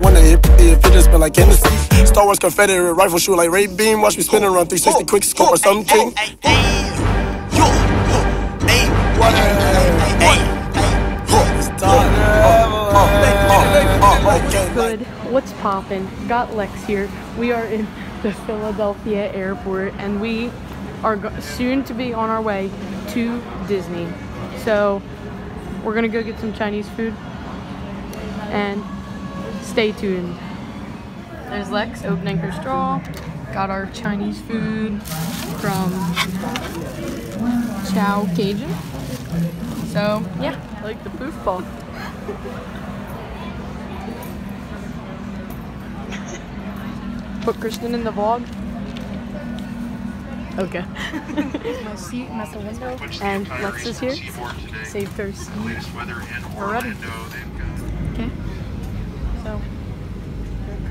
When they hit the fidget spin like Hennessy. Star Wars Confederate rifle shoot like Ray Beam. Watch me spin run 360 quick scope or something. Good. What's poppin'? Got Lex here. We are in the Philadelphia airport and we are soon to be on our way to Disney. So we're gonna go get some Chinese food and stay tuned. There's Lex opening her straw. Got our Chinese food from Chow Cajun. So yeah, like the poof ball. Put Kristen in the vlog. Okay. My seat, the window. And Lex is here. Saved her seat. We're ready. Okay.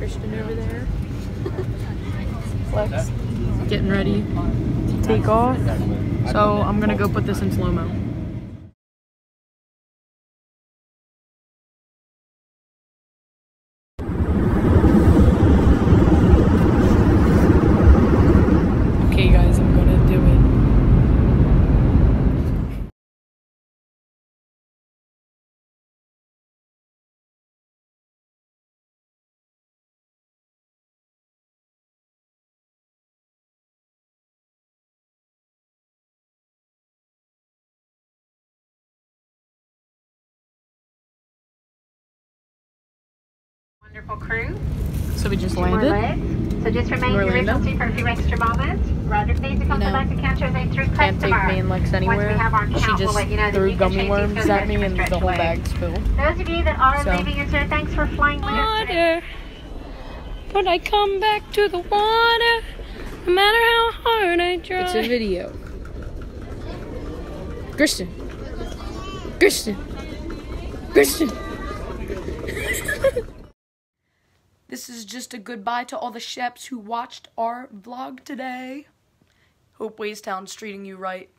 Christian over there. Lex getting ready to take off. So I'm gonna go put this in slow Wonderful crew. So we just More landed. legs. So just remain in your Orlando. seat for a few extra moments. Roger, please to come You know, back and count your way through Can't take me and Lex Once anywhere. we have our She count, we'll just let you know that threw you gummy worms at me and the whole away. bag's full. Those of you that are So- leaving us here, thanks for flying with us today. water. But I come back to the water, no matter how hard I try. It's a video. Christian. Christian. Christian. this is just a goodbye to all the Sheps who watched our vlog today. Hope Waystown's treating you right.